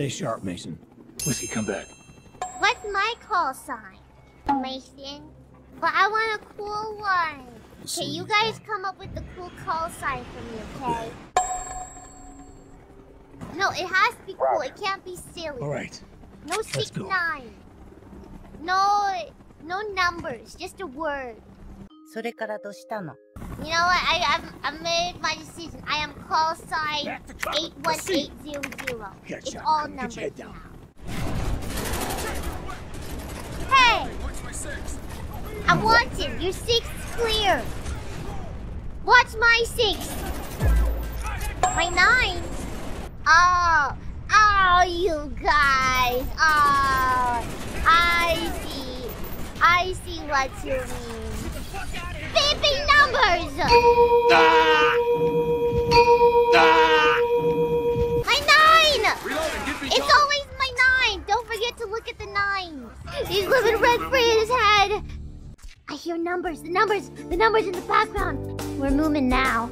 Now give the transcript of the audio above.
Stay sharp, Mason. Whiskey, come back. What's my call sign? Mason. But I want a cool one. Okay, you guys come up with the cool call sign for me, okay? No, it has to be cool. It can't be silly. All right. No Let's six nine. No, no numbers. Just a word. それからどうしたの You know what? I I've, I've made my decision. I am call sign Back to cover. eight one eight zero zero. Gotcha. It's all Get your numbers head down. now. Hey! I'm watching. Your six is clear. Watch my six. My nine. Oh, oh, you guys. Oh, I see. I see what you mean. Flipping numbers. Ah! Ah! My nine. It's always my nine. Don't forget to look at the nine. He's living rent free in his head. I hear numbers. The numbers. The numbers in the background. We're moving now.